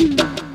Mm-hmm.